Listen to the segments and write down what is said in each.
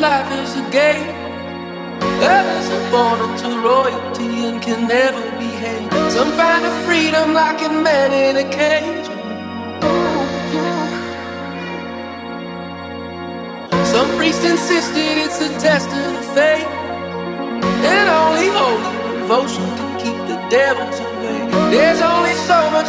life is a game. Others are born into royalty and can never be hated. Some find a freedom like a man in a cage. Some priest insisted it's a test of the faith. And only holy devotion can keep the devils away. There's only so much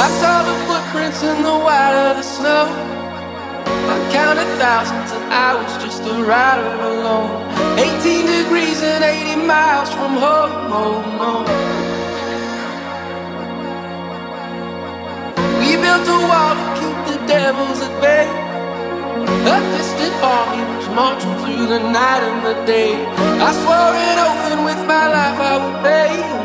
I saw the footprints in the white of the snow. I counted thousands and I was just a rider alone. 18 degrees and 80 miles from home. Oh, no. We built a wall to keep the devils at bay. A distant army was marching through the night and the day. I swore oath and with my life I would pay.